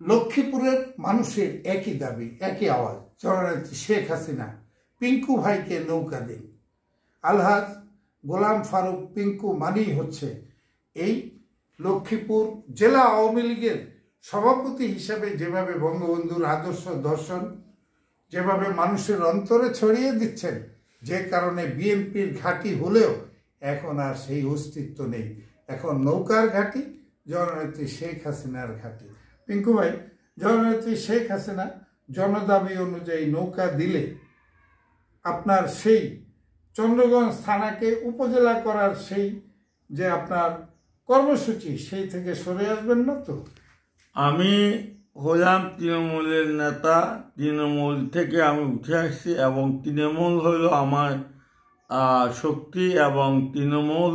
লক্ষ্মীপুরের মানুষের একই দাবি, একই আওয়াজ। জননেত্রী শেখ হাসিনা, পিঙ্কু ভাইকে নৌকা দিন। আলহাজ গোলাম ফারুক পিঙ্কু মানেই হচ্ছে এই লক্ষ্মীপুর জেলা আওয়ামী লীগের সভাপতি হিসাবে যেভাবে বঙ্গবন্ধুর আদর্শ দর্শন, যেভাবে মানুষের অন্তরে ছড়িয়ে দিচ্ছেন, যে কারণে বিএনপির ঘাঁটি হলেও এখন আর সেই অস্তিত্ব নেই। এখন নৌকার ঘাঁটি জননেত্রী শেখ হাসিনার ঘাঁটি। পিঙ্কু ভাই, জননেত্রী শেখ হাসিনা জনদাবি অনুযায়ী নৌকা দিলে আপনার সেই চন্দ্রগঞ্জ থানাকে উপজেলা করার সেই যে আপনার কর্মসূচি, সেই থেকে সরে আসবেন না তো? আমি হলাম তৃণমূলের নেতা, তৃণমূল থেকে আমি উঠে আসছি এবং তৃণমূল হলো আমার শক্তি এবং তৃণমূল,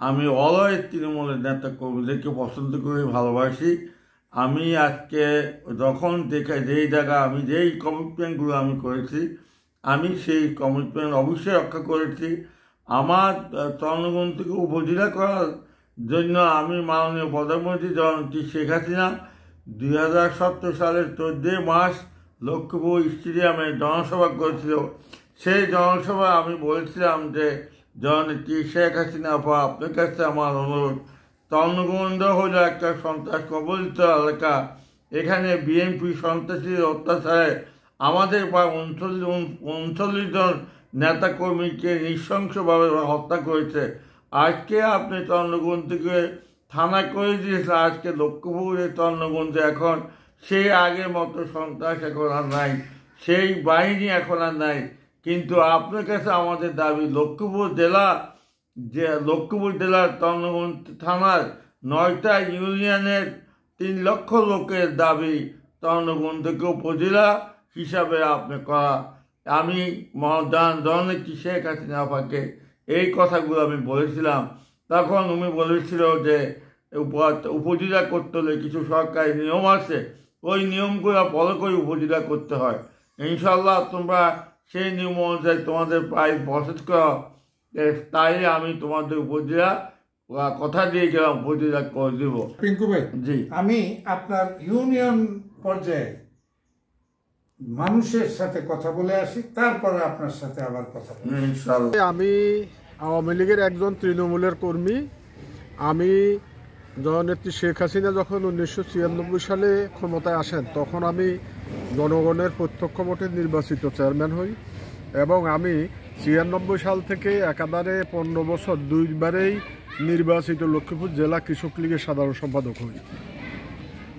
আমি অলয় তৃণমূলের নেতা কর্মীদেরকে পছন্দ করে, ভালোবাসি। আমি আজকে যখন দেখে, যেই জায়গা আমি, যেই কমিটমেন্টগুলো আমি করেছি, আমি সেই কমিটমেন্ট অবশ্যই রক্ষা করেছি। আমার চন্দ্রগ্রাম থেকে উপজেলা করার জন্য আমি মাননীয় প্রধানমন্ত্রী জয়ন্তী শেখ হাসিনা দুই হাজার সতেরো সালের চোদ্দোই মাস লক্ষ্মীপুর স্টেডিয়ামে জনসভা করেছিল। সেই জনসভায় আমি বলছিলাম যে জয়ন্তী শেখ হাসিনা আপা, আপনার কাছে আমার অনুরোধ। তর্ণগঞ্জ হলো একটা সন্ত্রাস কবলিত এলাকা। এখানে বিএনপি সন্ত্রাসীর অত্যাচারে আমাদের প্রায় উনচল্লিশ জন নেতাকর্মীকে নৃশংসভাবে হত্যা করেছে। আজকে আপনি চন্দ্রগঞ্জ থেকে থানা করে দিয়েছেন, আজকে লক্ষ্মীপুরের চন্দ্রগঞ্জে এখন, সেই আগের মতো সন্ত্রাস এখন আর নাই। সেই বাহিনী এখন আর নাই। কিন্তু আপনার কাছে আমাদের দাবি, লক্ষ্মীপুর জেলা যে লক্ষ্মীপুর জেলার চন্দ্রগঞ্জ থানার নয়টা ইউনিয়নের তিন লক্ষ লোকের দাবি চন্দ্রগঞ্জ থেকে উপজেলা হিসাবে আপনি করা। আমি মহাদান জননেত্রী শেখ হাসিনা আপাকে এই কথাগুলো আমি বলেছিলাম। তখন উনি বলেছিল যে উপ- উপজেলা করতে হলে কিছু সরকারি নিয়ম আছে। ওই নিয়মগুলো ফলো করে উপজেলা করতে হয়। ইনশাল্লাহ তোমরা সেই নিয়ম অনুযায়ী তোমাদের প্রায় প্রসেস করো তাই আমি তোমাদের উপজেলা কথা দিয়ে গেলাম উপজেলা করে দেব। পিঙ্কু ভাই জি। আমি আপনার ইউনিয়ন পর্যায়ে মানুষের সাথে কথা বলে আসি তারপরে আপনার সাথে আবার কথা ইনশাল্লাহ। আমি আওয়ামী লীগের একজন তৃণমূলের কর্মী। আমি জননেত্রী শেখ হাসিনা যখন উনিশশো ছিয়ানব্বই সালে ক্ষমতায় আসেন তখন আমি জনগণের প্রত্যক্ষ ভোটে নির্বাচিত চেয়ারম্যান হই এবং আমি ছিয়ানব্বই সাল থেকে একাধারে পনেরো বছর দুইবারেই নির্বাচিত লক্ষ্মীপুর জেলা কৃষক লীগের সাধারণ সম্পাদক হই।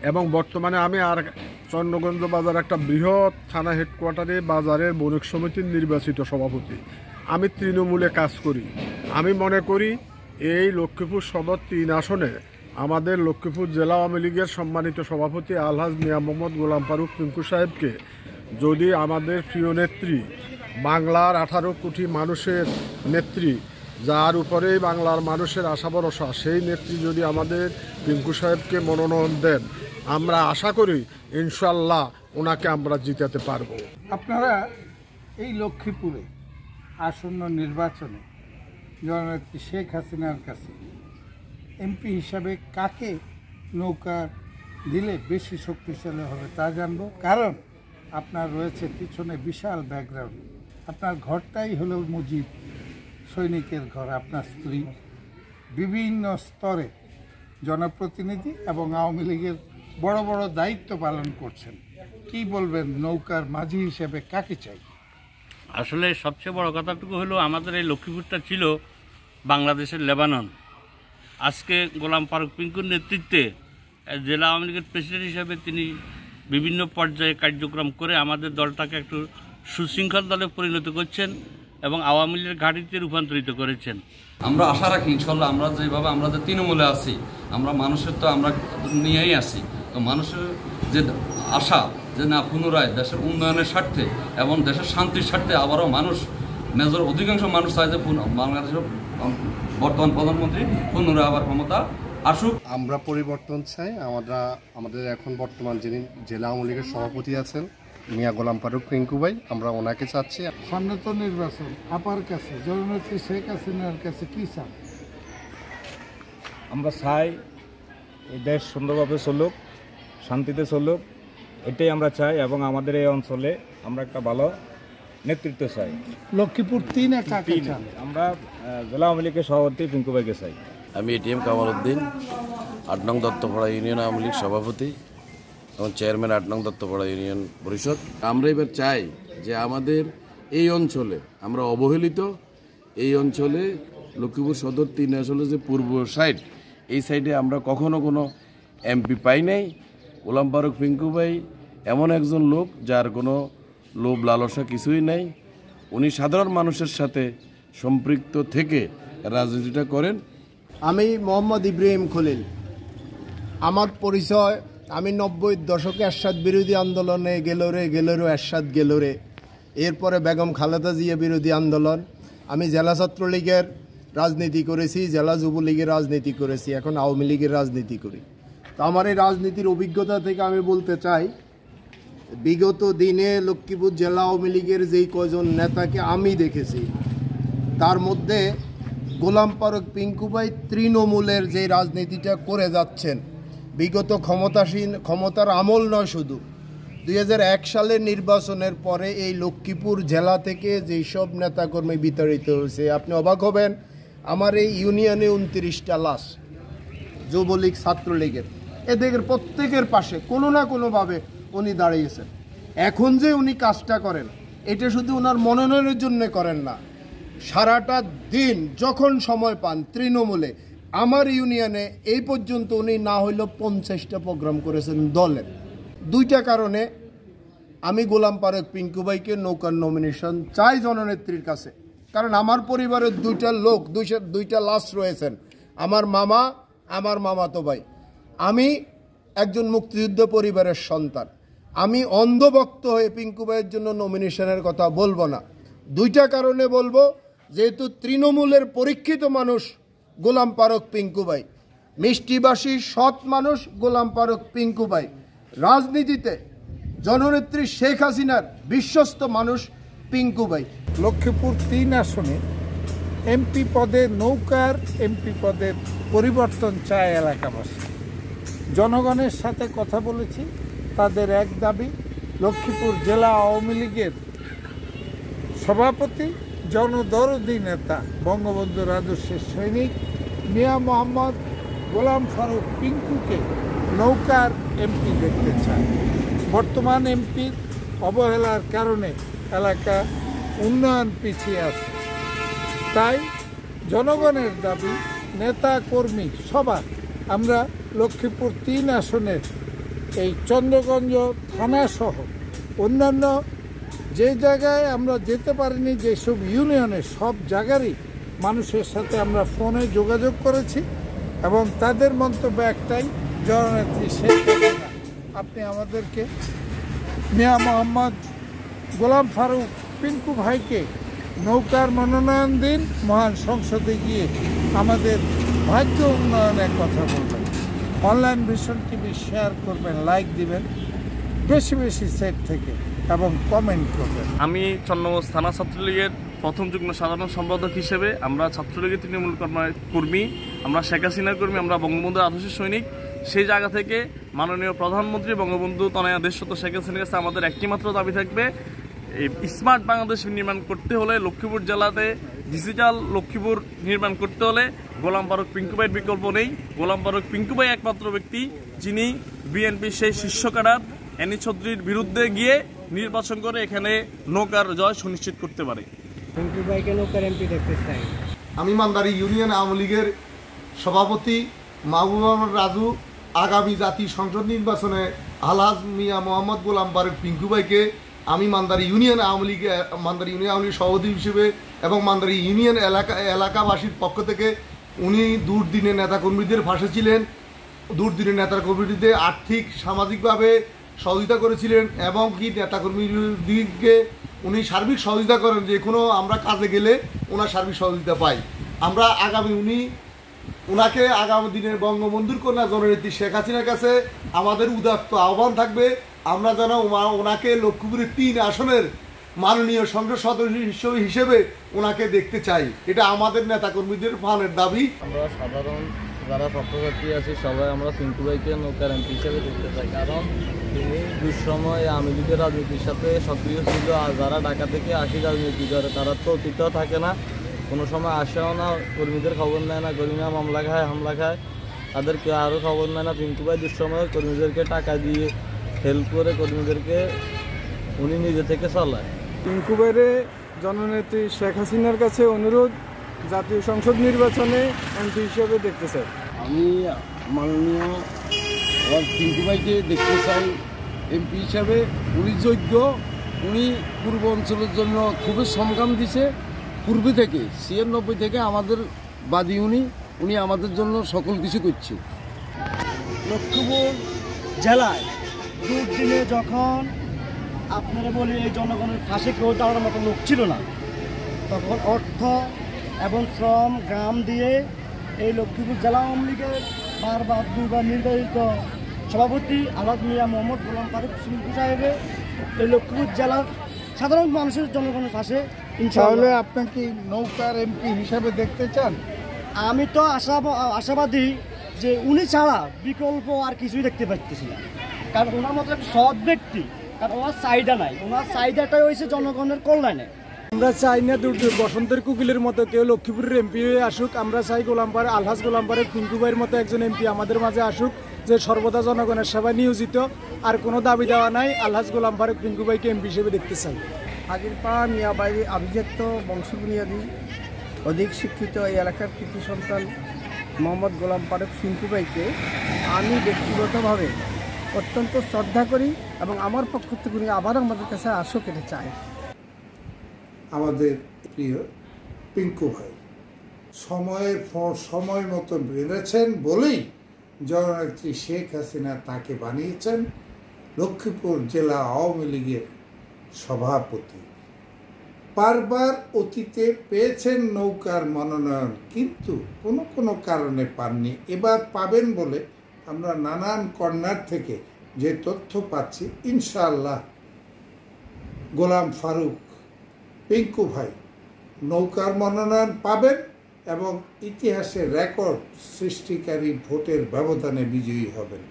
এবং বর্তমানে আমি আর চন্দ্রগঞ্জ বাজার একটা বৃহৎ থানা হেডকোয়ার্টারে বাজারের বণিক সমিতির নির্বাচিত সভাপতি। আমি তৃণমূলে কাজ করি। আমি মনে করি এই লক্ষ্মীপুর সদর তিন আসনে আমাদের লক্ষ্মীপুর জেলা আওয়ামী লীগের সম্মানিত সভাপতি আলহাজ মিয়া মোহাম্মদ গোলাম ফারুক পিঙ্কু সাহেবকে যদি আমাদের প্রিয় নেত্রী বাংলার আঠারো কোটি মানুষের নেত্রী, যার উপরেই বাংলার মানুষের আশা ভরসা, সেই নেত্রী যদি আমাদের পিঙ্কু সাহেবকে মনোনয়ন দেন, আমরা আশা করি ইনশাল্লাহ ওনাকে আমরা জিতাতে পারব। আপনারা এই লক্ষ্মীপুরে আসন্ন নির্বাচনে জননেত্রী শেখ হাসিনার কাছে এমপি হিসাবে কাকে নৌকা দিলে বেশি শক্তিশালী হবে তা জানব। কারণ আপনার রয়েছে পিছনে বিশাল ব্যাকগ্রাউন্ড আপনার ঘরটাই হলো মুজিব সৈনিকের ঘর, আপনার স্ত্রী। বিভিন্ন স্তরে জনপ্রতিনিধি এবং আওয়ামী লীগের বড় বড় দায়িত্ব পালন করছেন। কি বলবেন, নৌকার মাঝি হিসেবে কাকে চাই? আসলে সবচেয়ে বড় কথাটুকু হলো, আমাদের এই লক্ষ্মীপুরটা ছিল বাংলাদেশের লেবানন। আজকে গোলাম ফারুক পিঙ্কুর নেতৃত্বে জেলা আওয়ামী লীগের প্রেসিডেন্ট হিসেবে তিনি বিভিন্ন পর্যায়ে কার্যক্রম করে আমাদের দলটাকে একটু সুশৃঙ্খল দলে পরিণত করছেন এবং আওয়ামী লীগের ঘাঁটিতে রূপান্তরিত করেছেন। আমরা আশা রাখি ইনশাল্লাহ আমরা যেভাবে আমরা যে তৃণমূলে আছি আমরা মানুষের তো আমরা নিয়েই আছি। তো মানুষের যে আশা যে না পুনরায় দেশের উন্নয়নের স্বার্থে এবং দেশের শান্তির স্বার্থে আবারও মানুষ মেজর অধিকাংশ মানুষ চায় যে পুন- বাংলাদেশের বর্তমান প্রধানমন্ত্রী পুনরায় আবার ক্ষমতা আসুক। আমরা পরিবর্তন চাই আমরা আমাদের এখন বর্তমান যিনি জেলা আওয়ামী লীগের সভাপতি আছেন মিয়া গোলাম ফারুক পিঙ্কু ভাই আমরা ওনাকে চাচ্ছি। সামনে তো নির্বাচন আপার কাছে জননেত্রী শেখ হাসিনার কাছে কি চান? আমরা চাই এই দেশ সুন্দরভাবে চলুক শান্তিতে চলুক এটাই আমরা চাই এবং আমাদের এই অঞ্চলে আমরা একটা ভালো নেতৃত্ব চাই। লক্ষ্মীপুর তিন একা তিন, আমরা জেলা আওয়ামী লীগের সভাপতি পিঙ্কু ভাইকে চাই। আমি এটিএম কামাল উদ্দিন আট নং দত্তপাড়া ইউনিয়ন আওয়ামী লীগ সভাপতি। এবং চেয়ারম্যান আট নং দত্তপাড়া ইউনিয়ন পরিষদ আমরা এবার চাই যে আমাদের এই অঞ্চলে, আমরা অবহেলিত এই অঞ্চলে লক্ষ্মীপুর সদর তিন আসলে যে পূর্ব সাইড এই সাইডে আমরা কখনো কোনো এমপি পাই নাই, গোলাম ফারুক পিঙ্কু ভাই এমন একজন লোক যার কোনো লোভ লালসা কিছুই নাই। উনি সাধারণ মানুষের সাথে সম্পৃক্ত থেকে রাজনীতিটা করেন। আমি মোহাম্মদ ইব্রাহিম খলিল। আমার পরিচয় আমি নব্বই দশকে এরশাদ বিরোধী আন্দোলনে গেলোরে গেলোরে এরশাদ গেল রে। এরপরে বেগম খালেদা জিয়া বিরোধী আন্দোলন। আমি জেলা ছাত্রলীগের রাজনীতি করেছি, জেলা যুবলীগের রাজনীতি করেছি, এখন আওয়ামী লীগের রাজনীতি করি। তো আমার এই রাজনীতির অভিজ্ঞতা থেকে আমি বলতে চাই, বিগত দিনে লক্ষ্মীপুর জেলা আওয়ামী লীগের যেই কজন নেতাকে আমি দেখেছি, তার মধ্যে গোলাম পারক পিঙ্কু ভাই তৃণমূলের যে রাজনীতিটা করে যাচ্ছেন বিগত ক্ষমতাসীন, ক্ষমতার আমল নয় শুধু। দুই হাজার এক সালের নির্বাচনের পরে এই লক্ষ্মীপুর জেলা থেকে যেই সব নেতাকর্মী বিতাড়িত হয়েছে, আপনি অবাক হবেন, আমার এই ইউনিয়নে উনত্রিশটা লাশ, যুবলীগ ছাত্রলীগের। এদের প্রত্যেকের পাশে কোনো না কোনোভাবে উনি দাঁড়িয়েছেন। এখন যে উনি কাজটা করেন, এটা শুধু ওনার মনোনয়নের জন্য করেন না। সারাটা দিন যখন সময় পান, তৃণমূলে আমার ইউনিয়নে এই পর্যন্ত উনি না হইলেও পঞ্চাশটা প্রোগ্রাম করেছেন দলের দুইটা কারণে আমি গোলাম পারক পিঙ্কু ভাইকে নৌকার নমিনেশন চাই জননেত্রীর কাছে। কারণ আমার পরিবারের দুইটা লোক দুইটা দুইটা লাশ রয়েছেন। আমার মামা, আমার মামাতো ভাই। আমি একজন মুক্তিযুদ্ধ পরিবারের সন্তান। আমি অন্ধভক্ত হয়ে পিঙ্কু ভাইয়ের জন্য নমিনেশনের কথা বলব না। দুইটা কারণে বলব, যেহেতু তৃণমূলের পরীক্ষিত মানুষ গোলাম পারক পিঙ্কু ভাই। মিষ্টিবাসী সৎ মানুষ গোলাম পারক পিঙ্কু ভাই। রাজনীতিতে জননেত্রী শেখ হাসিনার বিশ্বস্ত মানুষ পিঙ্কু ভাই। লক্ষ্মীপুর তিন আসনে এমপি পদে নৌকার, এমপি পদের পরিবর্তন চায় এলাকাবাসী। জনগণের সাথে কথা বলেছি, তাদের এক দাবি, লক্ষ্মীপুর জেলা আওয়ামী লীগের সভাপতি, জনদরদি নেতা বঙ্গবন্ধুর আদর্শের সৈনিক মিয়া মোহাম্মদ গোলাম ফারুক পিঙ্কুকে নৌকার এমপি দেখতে চায়। বর্তমান এমপির অবহেলার কারণে এলাকা উন্নয়ন পিছিয়ে আছে। তাই জনগণের দাবি, নেতা, কর্মী সবার আমরা লক্ষ্মীপুর তিন আসনের এই চন্দ্রগঞ্জ থানাসহ অন্যান্য যে জায়গায় আমরা যেতে পারিনি, যেসব ইউনিয়নে সব জায়গারই মানুষের সাথে আমরা ফোনে যোগাযোগ করেছি এবং তাদের মন্তব্য একটাই জননেত্রী শেখ হাসিনা। আপনি আমাদেরকে, মিয়া মোহাম্মদ গোলাম ফারুক পিঙ্কু ভাইকে নৌকার মনোনয়ন দিন, মহান সংসদে গিয়ে আমাদের ভাগ্য উন্নয়নের কথা বলবেন। অনলাইন ভিশন টিভি শেয়ার করবেন, লাইক দিবেন, বেশি বেশি সেট থেকে এবং কমেন্ট করবেন। আমি চন্দ্রগঞ্জ থানা ছাত্রলীগের প্রথম যুগ্ম সাধারণ সম্পাদক হিসেবে আমরা ছাত্রলীগের তৃণমূল কর্ম- আমরা শেখ হাসিনার কর্মী, আমরা বঙ্গবন্ধু আদর্শের সৈনিক। সেই জায়গা থেকে মাননীয় প্রধানমন্ত্রী বঙ্গবন্ধু তনয়া দেশত শেখ হাসিনার কাছে আমাদের একটিমাত্র দাবি থাকবে, এই স্মার্ট বাংলাদেশ নির্মাণ করতে হলে লক্ষ্মীপুর জেলাতে ডিজিটাল লক্ষ্মীপুর নির্মাণ করতে হলে গোলাম ফারুক পিঙ্কুবাইয়ের বিকল্প নেই। গোলাম ফারুক পিঙ্কুবাই একমাত্র ব্যক্তি, যিনি বিএনপির সেই শীর্ষ ক্যাডার এনি চৌধুরীর বিরুদ্ধে গিয়ে নির্বাচন করে এখানে নৌকার জয় সুনিশ্চিত করতে পারে। পিঙ্কু ভাইকে এমপি দেখতে চাই আমি মান্দারি ইউনিয়ন আওয়ামী লীগের সভাপতি মাহবুব রাজু, আগামী জাতীয় সংসদ নির্বাচনে আলহাজ মিয়া মোহাম্মদ গোলাম বারেক পিঙ্কু ভাইকে আমি মান্দারি ইউনিয়ন আওয়ামী লীগ মান্দারি ইউনিয়ন আওয়ামী লীগ সভাপতি হিসেবে এবং মান্দারি ইউনিয়ন এলাকা, এলাকাবাসীর পক্ষ থেকে উনি দুর্দিনে নেতাকর্মীদের পাশে ছিলেন। দুর্দিনে নেতাকর্মীদের আর্থিক, সামাজিকভাবে সহযোগিতা করেছিলেন এবং কি নেতাকর্মীদিকে উনি সার্বিক সহযোগিতা করেন যে কোনো আমরা কাজে গেলে ওনার সার্বিক সহযোগিতা পাই। আমরা আগামী উনি ওনাকে আগামী দিনের বঙ্গবন্ধুর কন্যা জননেত্রী শেখ হাসিনার কাছে আমাদের উদাত্ত আহ্বান থাকবে। আমরা যেন ওনাকে লক্ষ্মীপুরের তিন আসনের মাননীয় সংসদ সদস্য হিসেবে ওনাকে দেখতে চাই। এটা আমাদের নেতাকর্মীদের প্রাণের দাবি। আমরা সাধারণ যারা ছাত্রছাত্রী আছি, সবাই আমরা পিন্টু ভাইকে নৌকার এমপি হিসেবে দেখতে চাই। কারণ তিনি দুঃসময় আওয়ামী লীগের রাজনীতির সাথে সক্রিয় ছিল আর যারা ঢাকা থেকে আসি রাজনীতি করে, তারা তো অতীতও থাকে না। কোনো সময় আসেও না, কর্মীদের খবর নেয় না কর্মীরা মামলা খায়, হামলা খায়। তাদেরকে আরও খবর নেয় না। পিন্টু ভাই দুঃসময় কর্মীদেরকে টাকা দিয়ে হেল্প করে কর্মীদেরকে উনি নিজে থেকে চালায়। টিঙ্কু বাইরে জননেত্রী শেখ হাসিনার কাছে অনুরোধ জাতীয় সংসদ নির্বাচনে এমপি হিসেবে দেখতে চাই। আমি মাননীয় আমার পিন্টু ভাইকে দেখতে চাই এমপি হিসাবে। উনি যোগ্য উনি পূর্ব অঞ্চলের জন্য খুবই সংগ্রাম দিছে। পূর্বে থেকে ছিয়ানব্বই থেকে আমাদের বাদী উনি উনি আমাদের জন্য সকল কিছু করছে। লক্ষ্মীপুর জেলায় দুর্দিনে যখন আপনারা বলি এই জনগণের ফাঁসে কেউ দাঁড়ানোর মতো লোক ছিল না তখন অর্থ এবং শ্রম গ্রাম দিয়ে এই লক্ষ্মীপুর জেলা আওয়ামী লীগের বারবার দুইবার নির্বাচিত সভাপতি আলাদ মিয়া মোহাম্মদ গোলাম ফারুক সিংহু সাহেবের এই লক্ষ্মীপুর জেলার সাধারণ মানুষের জনগণের পাশে তাহলে আপনি কি নৌকার এমপি হিসাবে দেখতে চান? আমি তো আশা আশাবাদী যে উনি ছাড়া বিকল্প আর কিছুই দেখতে পাচ্ছি না। কারণ ওনার মতো একটা সৎ ব্যক্তি কারণ ওনার চাহিদা নাই। ওনার চাহিদাটাই হয়েছে জনগণের কল্যাণে। আমরা চাই না দুর্যোগ বসন্তের কুকিলের মতো কেউ লক্ষ্মীপুরের এমপি হয়ে আসুক। আমরা চাই গোলামপাড়ে আলহাজ গোলামপাড়ের, পিঙ্কু ভাইয়ের মতো একজন এমপি আমাদের মাঝে আসুক, যে সর্বদা জনগণের সেবায় নিয়োজিত। আর কোনো দাবি দেওয়া নাই, আলহাজ গোলাম পিঙ্কু ভাইকে এমপি হিসেবে দেখতে চাই। হাজিরপাড়া মিয়াবাড়ি আভিজাত্য, বংশবুনিয়াদী, অধিক শিক্ষিত এই এলাকার কৃতি সন্তান মোহাম্মদ গোলাম ফারুক পিঙ্কু ভাইকে আমি ব্যক্তিগতভাবে অত্যন্ত শ্রদ্ধা করি এবং আমার পক্ষ থেকে উনি আবার আমাদের কাছে আসুক এটা চাই। আমাদের প্রিয় পিঙ্কু ভাই। সময়ের সময় মতো বেড়েছেন বলেই জননেত্রী শেখ হাসিনা তাকে বানিয়েছেন লক্ষ্মীপুর জেলা আওয়ামী লীগের সভাপতি। বারবার অতীতে পেয়েছেন নৌকার মনোনয়ন, কিন্তু কোনো কোনো কারণে পাননি। এবার পাবেন বলে আমরা নানান কর্নার থেকে যে তথ্য পাচ্ছি, ইনশাআল্লাহ গোলাম ফারুক পিঙ্কু ভাই। নৌকার মনোনয়ন পাবেন এবং ইতিহাসে রেকর্ড সৃষ্টিকারী ভোটের ব্যবধানে বিজয়ী হবেন।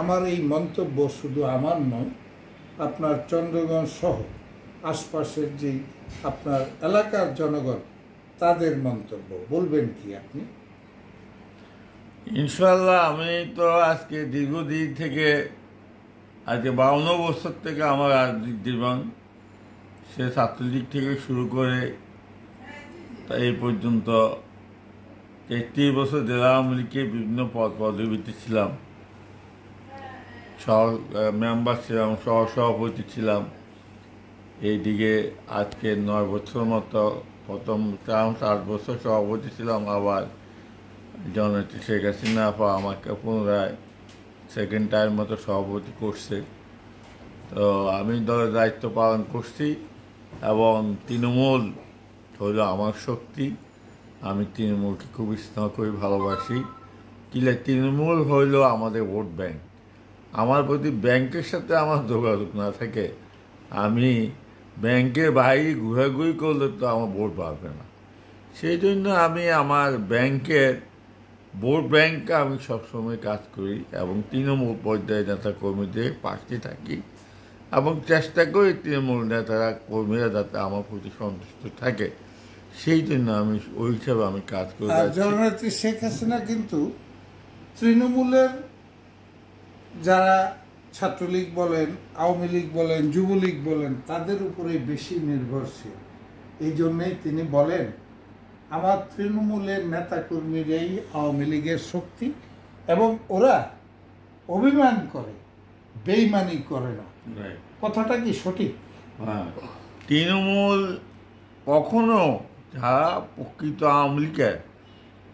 আমার এই মন্তব্য শুধু আমার নয়, আপনার চন্দ্রগঞ্জ সহ আশপাশের যে আপনার এলাকার জনগণ, তাদের মন্তব্য বলবেন কি আপনি? ইনশাল্লাহ আমি তো আজকে দীর্ঘদিন থেকে, আজকে বাউন্ন বছর থেকে আমার রাজনীতি জীবন সে ছাত্রলীগ থেকে শুরু করে এই পর্যন্ত তেত্রিশ বছর জেলা আওয়ামী লীগের বিভিন্ন পদ পদবিতে ছিলাম। সহ মেম্বার ছিলাম, সহ সভাপতি ছিলাম। এইদিকে আজকে নয় বছর মতো প্রথম টার্ম আট বছর সভাপতি ছিলাম, আবার জননেত্রী শেখ হাসিনা আপা আমাকে পুনরায় সেকেন্ড টাইম মতো সভাপতি করছে। তো আমি দলের দায়িত্ব পালন করছি। এবং তৃণমূল হলো আমার শক্তি। আমি তৃণমূলকে খুব স্নেহ করি, ভালোবাসি। কিলে তৃণমূল হইল আমাদের ভোট ব্যাংক। আমার প্রতি ব্যাংকের সাথে আমার যোগাযোগ না থাকে। আমি ব্যাংকের বাইরে ঘোরাঘুরি করলে তো আমার ভোট পাবে না। সেই জন্য আমি আমার ব্যাংকের, ভোট ব্যাংকে আমি সবসময় কাজ করি এবং তৃণমূল পর্যায়ে নেতা কর্মীদের পাশে থাকি। এবং চেষ্টা করি তৃণমূল নেতারা কর্মীরা যাতে আমার প্রতি সন্তুষ্ট থাকে। সেই জন্য আমি ওই হিসাবে আমি কাজ করি জননেত্রী শেখ হাসিনা কিন্তু তৃণমূলের যারা ছাত্রলীগ বলেন আওয়ামী লীগ বলেন যুবলীগ বলেন তাদের উপরে বেশি নির্ভরশীল। এই জন্যেই তিনি বলেন আমার তৃণমূলের নেতাকর্মীরাই আওয়ামী লীগের শক্তি এবং ওরা অভিমান করে। বেইমানি করে না। কথাটা কি সঠিক? হ্যাঁ। তৃণমূল কখনো যারা প্রকৃত আওয়ামী লীগের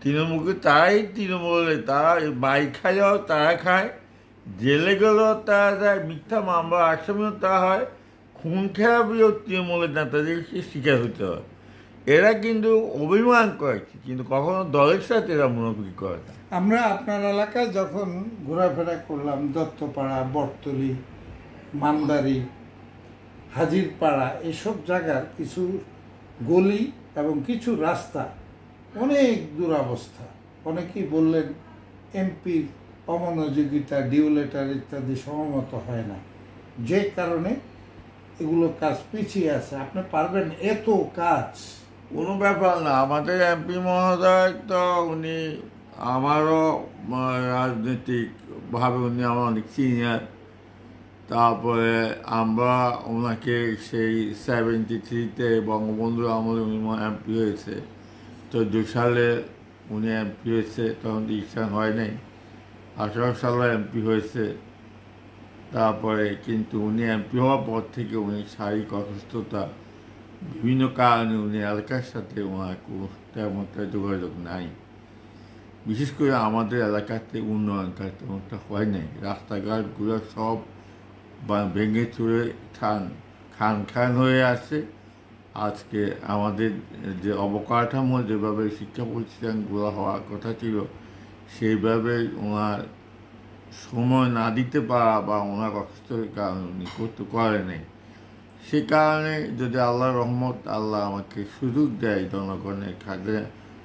তৃণমূলকে তারাই তৃণমূলে তারা মাই খাইলেও তারা খায় জেলে গেলেও তারা যায় মিথ্যা মামলা আসামিও তা হয় খুন খেলাপিও তৃণমূলের নেতাদেরকে শিকার হতে হয়। এরা কিন্তু অভিমান করেছে কিন্তু কখনো দলের সাথে এরা মুনাফিকি করে না। আমরা আপনার এলাকায় যখন ঘোরাফেরা করলাম, দত্তপাড়া, বটতলি, মান্দারি, হাজিরপাড়া, এসব জায়গার কিছু গলি এবং কিছু রাস্তা অনেক দুরবস্থা। অনেকেই বললেন, এমপির অমনোযোগিতা, ডিউলেটার ইত্যাদি সমমত হয় না। যে কারণে এগুলো কাজ পিছিয়ে আছে। আপনি পারবেন এত কাজ। কোনো ব্যাপার না, আমাদের এমপি মহোদয় তো উনি আমারও রাজনৈতিকভাবে উনি আমার অনেক সিনিয়র তারপরে আমরা ওনাকে সেই সেভেন্টি থ্রিতে বঙ্গবন্ধু আমলে উনি এমপি হয়েছে। তো দু সালে উনি এমপি হয়েছে, তখন ইলেকশন হয় নাই। আঠারো সালে এমপি হয়েছে। তারপরে কিন্তু উনি এমপি হওয়ার পর থেকে উনি শারীরিক অসুস্থতা বিভিন্ন কারণে উনি এলাকার সাথে ওনার কোনো তেমন যোগাযোগ নাই। বিশেষ করে আমাদের এলাকাতে উন্নয়নটা তেমনটা হয় নাই। রাস্তাঘাটগুলো সব ভেঙে চুরে খান খান খান হয়ে আছে। আজকে আমাদের যে অবকাঠামো, যেভাবে শিক্ষা প্রতিষ্ঠানগুলো হওয়ার কথা ছিল, সেইভাবে ওনার সময় না দিতে পারা বা ওনার অসুস্থতার কারণে উনি করতে করে নেই। সে কারণে যদি আল্লাহ রহমত আল্লাহ আমাকে সুযোগ দেয় জনগণের খাদে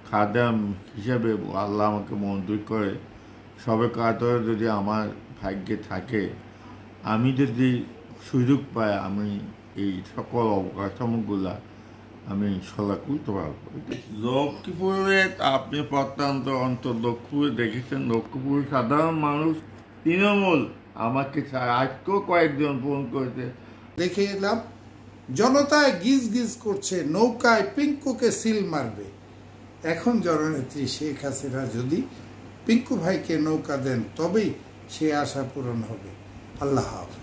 খাদাম হিসেবে আল্লাহ আমাকে মঞ্জুর করে, সবে কাতরে যদি আমার ভাগ্যে থাকে, আমি যদি সুযোগ পাই, আমি এই সকল অবকাঠামোগুলা আমি ইনশাল্লাহ করতে পারব লক্ষ্মীপুরে আপনি প্রত্যন্ত অন্তর লক্ষ্মীপুরে দেখেছেন লক্ষ্মীপুরে সাধারণ মানুষ তৃণমূল। আমাকে আজকেও কয়েকজন ফোন করেছে দেখে এলাম, জনতায় গিজ গিজ করছে, নৌকায় পিঙ্কুকে সিল মারবে। এখন জননেত্রী শেখ হাসিনা যদি পিঙ্কু ভাইকে নৌকা দেন, তবেই সে আশা পূরণ হবে। আল্লাহ হাফেজ।